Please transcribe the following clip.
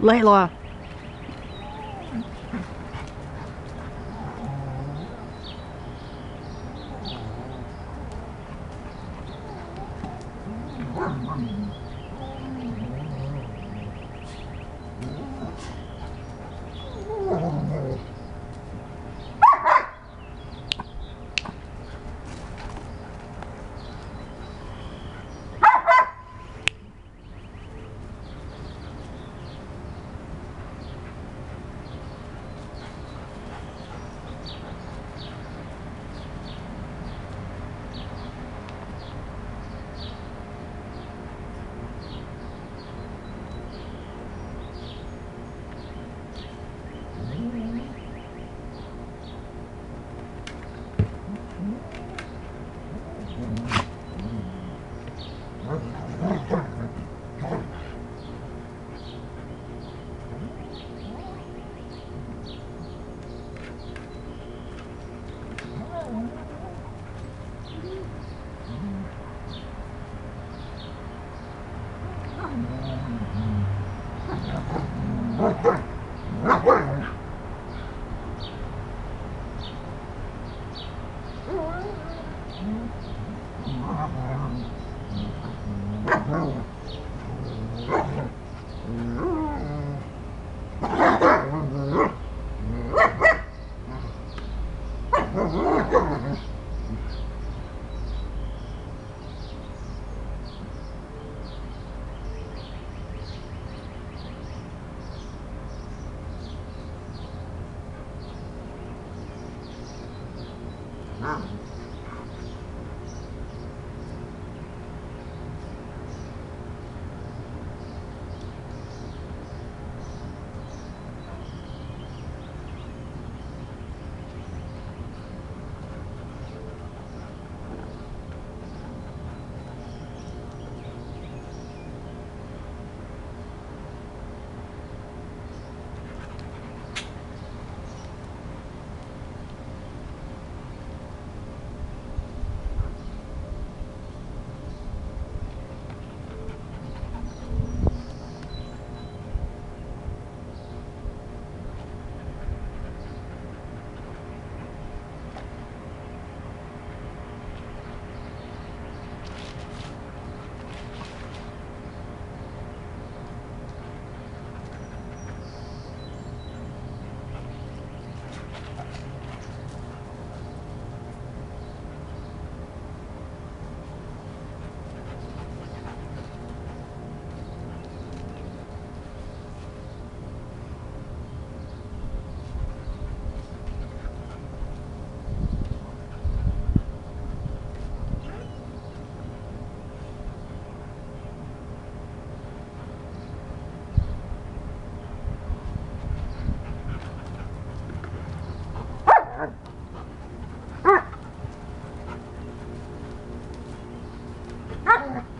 Layla. Oh, Ha!